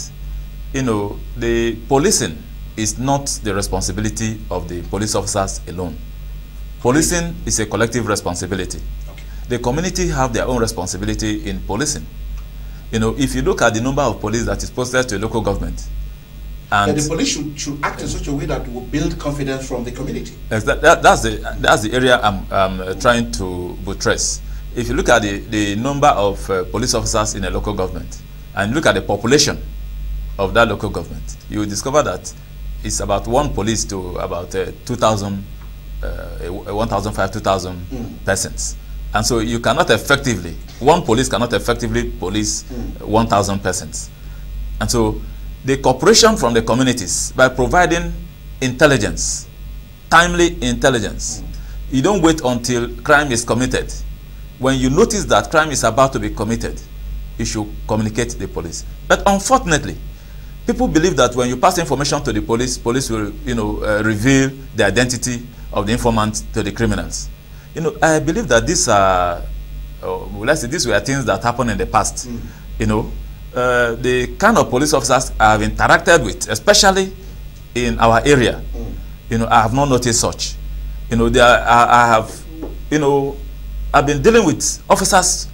you know, the policing is not the responsibility of the police officers alone. Policing is a collective responsibility. Okay. The community have their own responsibility in policing. You know, if you look at the number of police that is posted to a local government, And and the police should, should act in such a way that will build confidence from the community. Yes, that, that, that's the that's the area I'm, I'm uh, trying to buttress. If you look at the, the number of uh, police officers in a local government and look at the population of that local government, you will discover that it's about one police to about uh, 2,000, uh, 1,005, 2,000 persons. And so you cannot effectively, one police cannot effectively police 1,000 persons. And so the cooperation from the communities by providing intelligence, timely intelligence. You don't wait until crime is committed. When you notice that crime is about to be committed, you should communicate to the police. But unfortunately, people believe that when you pass information to the police, police will, you know, uh, reveal the identity of the informant to the criminals. You know, I believe that these are, uh, let's say, these were things that happened in the past. You know, uh, the kind of police officers I have interacted with, especially in our area, you know, I have not noticed such. You know, there are, I, I have, you know, I've been dealing with officers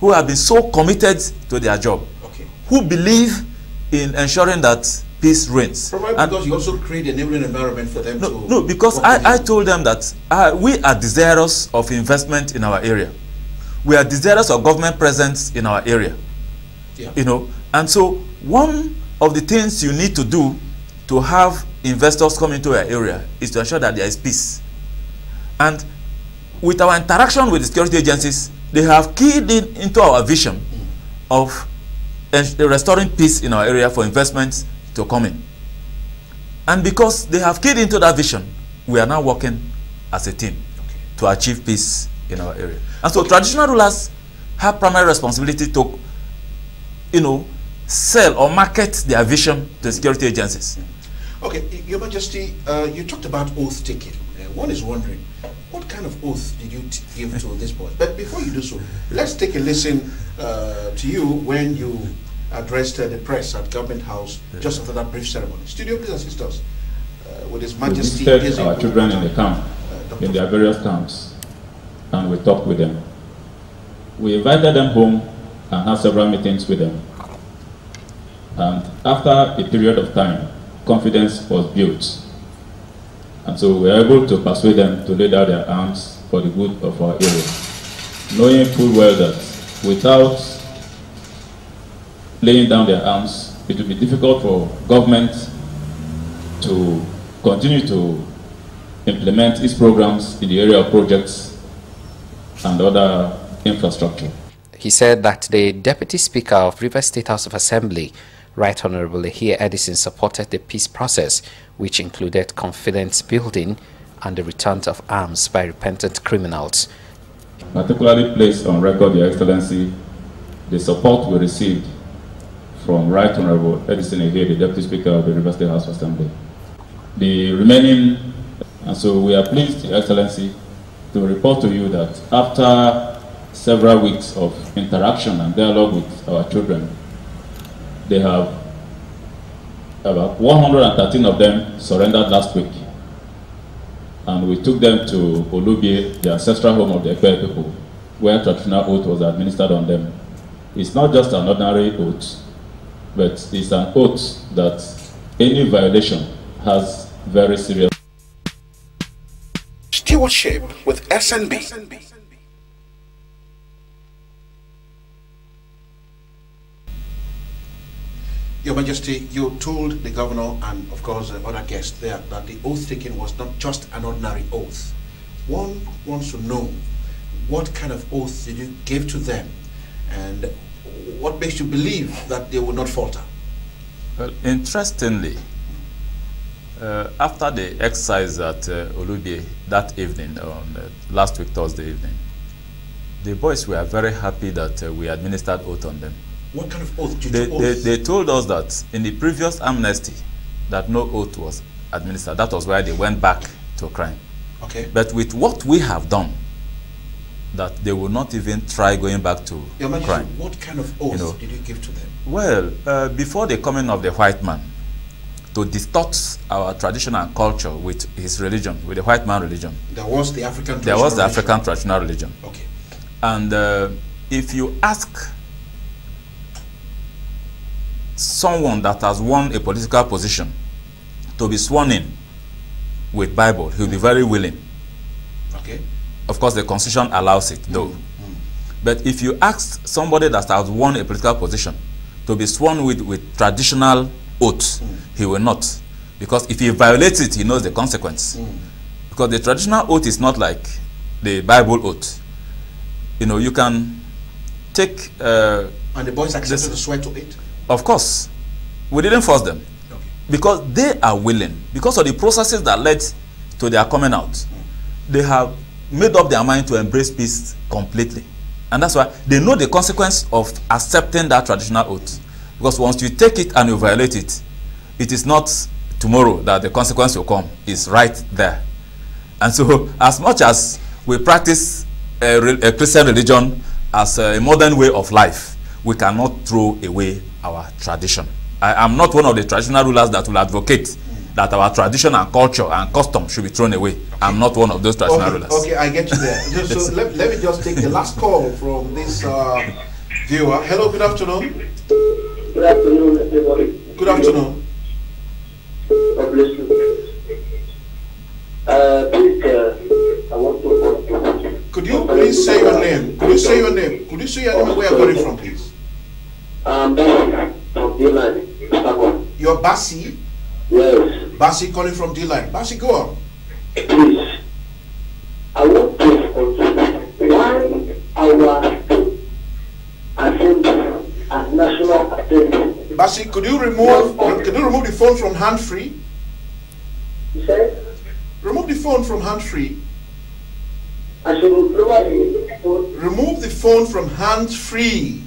who have been so committed to their job, Okay. who believe in ensuring that peace reigns. Probably And- because you also create an enabling environment for them no, no, because I, I told them that uh, we are desirous of investment in our area. We are desirous of government presence in our area. Yeah. You know, and so one of the things you need to do to have investors come into your area is to ensure that there is peace. And with our interaction with the security agencies, they have keyed in into our vision of restoring peace in our area for investments to come in. And because they have keyed into that vision, we are now working as a team to achieve peace in our area. And so traditional rulers have primary responsibility to, you know, sell or market their vision to security agencies. Okay, Your Majesty, uh, you talked about oath taking. Uh, one is wondering, what kind of oath did you t- give to this boy? But before you do so, let's take a listen uh, to you when you addressed uh, the press at Government House just after that brief ceremony. Studio, please assist us uh, with His We Majesty. visited our children in the camp, Uh, in their various camps, and we talked with them. We invited them home and had several meetings with them. And after a period of time, confidence was built. And so we were able to persuade them to lay down their arms for the good of our area, knowing full well that without laying down their arms, it will be difficult for government to continue to implement its programs in the area of projects and other infrastructure. He said that the Deputy Speaker of Rivers State House of Assembly, Right Honorable Ehie Edison, supported the peace process, which included confidence building and the return of arms by repentant criminals. particularly placed on record, Your Excellency, the support we received from Right Honorable Edison Ehie, the Deputy Speaker of the River State House of Assembly. The remaining, and so we are pleased, Your Excellency, to report to you that after several weeks of interaction and dialogue with our children, they have about 113 of them surrendered last week and we took them to Olubie, the ancestral home of the Ekpeye people, where traditional oath was administered on them. It's not just an ordinary oath, but it's an oath that any violation has very serious Stewardship with SNB. Your Majesty, you told the governor and, of course, the other guests there that the oath taking was not just an ordinary oath. One wants to know what kind of oath did you give to them and what makes you believe that they will not falter? Well, interestingly, uh, after the exercise at uh, Olubie that evening, on uh, last week Thursday evening, the boys were very happy that uh, we administered oath on them. What kind of oath did They, you they, oath? they told us that in the previous amnesty, that no oath was administered. That was why they went back to crime. Okay. But with what we have done, that they will not even try going back to Your Majesty, crime. what kind of oath know. did you give to them? Well, uh, before the coming of the white man, to distort our tradition and culture with his religion, with the white man religion, There was the African there was the traditional African traditional religion. Okay. And uh, if you ask someone that has won a political position to be sworn in with Bible, he'll be very willing. Okay. Of course, the constitution allows it, though. Mm, mm. But if you ask somebody that has won a political position to be sworn with, with traditional oath, mm. he will not. Because if he violates it, he knows the consequence. Because the traditional oath is not like the Bible oath. You know, you can take. Uh, And the boys accepted to swear to it? Of course, we didn't force them. Because they are willing, because of the processes that led to their coming out, they have made up their mind to embrace peace completely. And that's why they know the consequence of accepting that traditional oath. Because once you take it and you violate it, it is not tomorrow that the consequence will come. It's right there. And so, as much as we practice a, a Christian religion as a modern way of life, we cannot throw away our tradition. I am not one of the traditional rulers that will advocate that our tradition and culture and custom should be thrown away. I'm not one of those traditional Okay, rulers. okay, I get you there. So, so let, let me just take the last call from this uh, viewer. Hello, good afternoon. Good afternoon, everybody. Good afternoon. God bless you. Uh, please, uh, I want to Could you please say your name? Could you say your name? Could you say your name and where you're calling from, please? Um, from D-Line, You're Basi? Yes. Basi calling from D-Line. Basi, go on. Please, I want to why our assembly as national assembly. Basi, could you remove could you remove the phone from hand free? You said Remove the phone from hand free. I should phone. Remove the phone from hand free.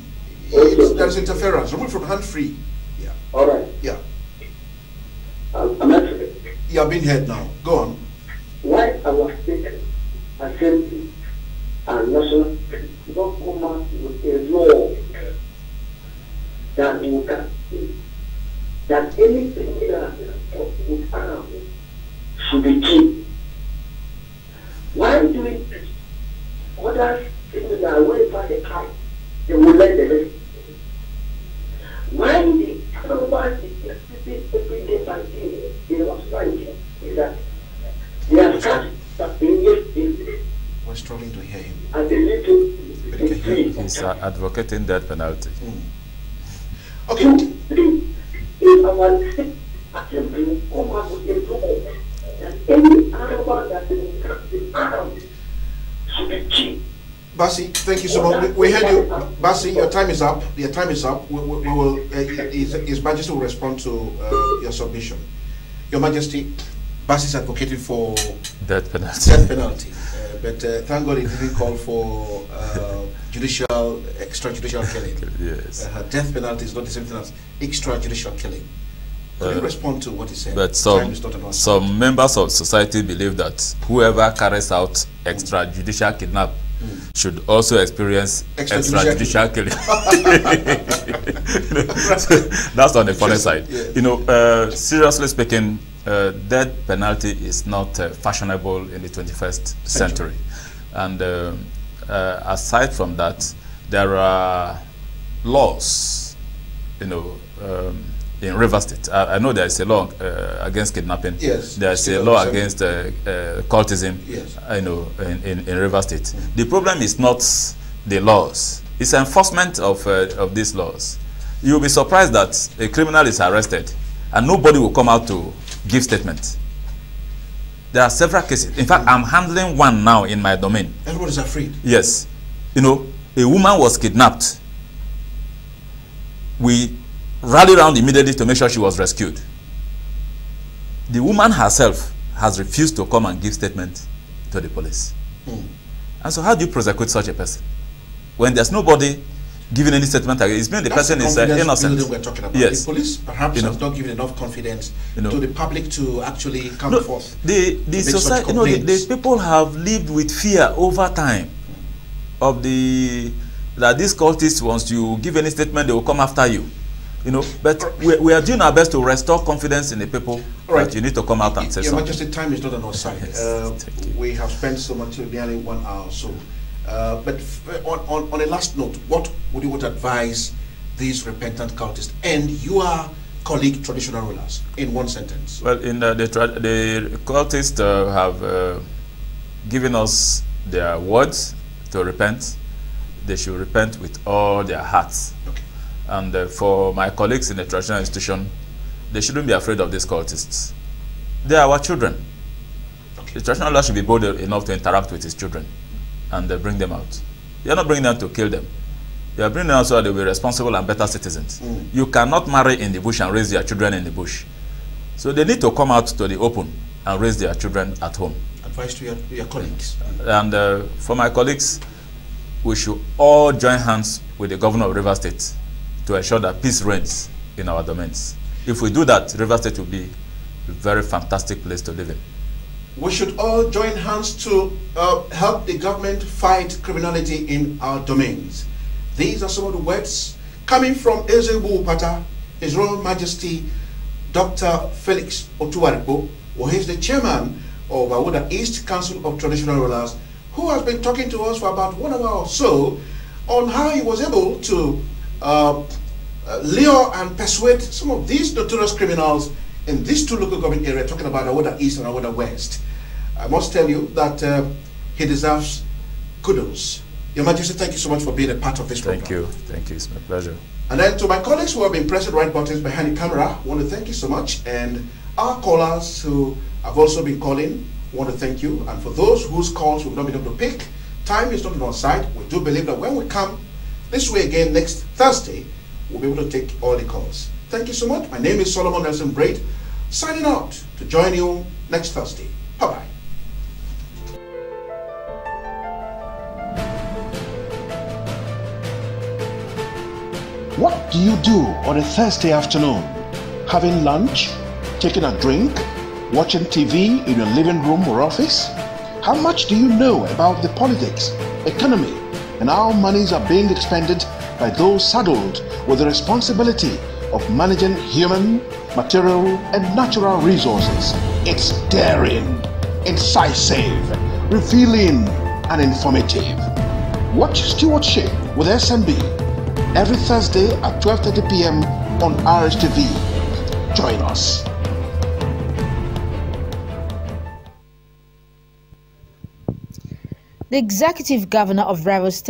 It's, there's interference. Remove from hand free. Yeah. All right. Yeah. I'm. You are being heard now. Go on. Why our state assembly and national don't come out with a law that will guarantee that anything that with arms should be killed. Why do it? Others things that are way past the time, they will let the rest. Why the otherwise the existing every day by day in our society is that they have started that engage in We're struggling to hear him. and they need to He's uh, advocating death penalty. Okay. if our assembly come up with a law that any animal that is armed should be killed. Basi, thank you so much. We, we heard you. Basi, your time is up. Your time is up. We, we, we will, uh, His, His Majesty will respond to uh, your submission. Your Majesty, Basi is advocating for Death penalty. death penalty. Uh, but uh, thank God it didn't call for judicial, extrajudicial killing. Yes. Uh, death penalty is not the same thing as extrajudicial killing. Could you Uh, respond to what he said? But some, is not on our side. some members of society believe that whoever carries out extrajudicial kidnap should also experience Extrajudicial extrajudicial killing. So That's on the funny side. You know, uh, seriously speaking, uh, death penalty is not uh, fashionable in the 21st century. And uh, uh, aside from that, there are laws, you know, um, in River State. I, I know there is a law uh, against kidnapping. Yes, There's a law against uh, uh, cultism. Yes. I know in, in, in River State. The problem is not the laws; it's enforcement of uh, of these laws. You'll be surprised that a criminal is arrested, and nobody will come out to give statement. There are several cases. In fact, I'm handling one now in my domain. Everyone is afraid. Yes. You know, a woman was kidnapped. We rallied around immediately to make sure she was rescued. The woman herself has refused to come and give statement to the police. Hmm. And so how do you prosecute such a person? When there's nobody giving any statement, it's mean the That's person the is uh, innocent. we're talking about. Yes. The police perhaps You know. has not given enough confidence You know. to the public to actually come No, forth. the the society, you know, the, the people have lived with fear over time of the that these cultists once you give any statement they will come after you you know but we, we are doing our best to restore confidence in the people All right. you need to come out and say Your something Majesty, time is not on our side. Uh, we have spent so much, nearly one hour or so. Uh, but f- on, on, on a last note, what would you want to advise these repentant cultists and your colleague traditional rulers in one sentence? Well, in uh, the, the cultists uh, have uh, given us their words to repent. They should repent with all their hearts. Okay. And uh, for my colleagues in the traditional institution, they shouldn't be afraid of these cultists. They are our children. Okay. The traditional ruler should be bold enough to interact with his children and uh, bring them out. You are not bringing them to kill them. You are bringing them out so that they will be responsible and better citizens. Mm. You cannot marry in the bush and raise your children in the bush. So they need to come out to the open and raise their children at home. Advice to your, your colleagues. And uh, for my colleagues, we should all join hands with the governor of River State to ensure that peace reigns in our domains. If we do that, River State will be a very fantastic place to live in. We should all join hands to uh, help the government fight criminality in our domains. These are some of the words coming from Eze Igbu Upata, His Royal Majesty Dr. Felix Otuwarikpo, who is the chairman of Ahoada East Council of Traditional Rulers, who has been talking to us for about one hour or so on how he was able to uh, uh, lure and persuade some of these notorious criminals in these two local government areas, talking about Ahoada East and Ahoada West. I must tell you that uh, he deserves kudos. Your Majesty, thank you so much for being a part of this program. Thank you. Thank you. It's my pleasure. And then to my colleagues who have been pressing right buttons behind the camera, I want to thank you so much. And our callers who have also been calling, I want to thank you. And for those whose calls we've not been able to pick, time is not on our side. We do believe that when we come this way again next Thursday, we'll be able to take all the calls. Thank you so much. My name is Solomon Nelson Braide, signing out to join you next Thursday. Bye-bye. What do you do on a Thursday afternoon? Having lunch? Taking a drink? Watching TV in your living room or office? How much do you know about the politics, economy, and how monies are being expended by those saddled with the responsibility of managing human, material, and natural resources? It's daring, incisive, revealing, and informative. Watch Stewardship with SNB every Thursday at 12.30 p.m. on RSTV. Join us. The executive governor of Rivers State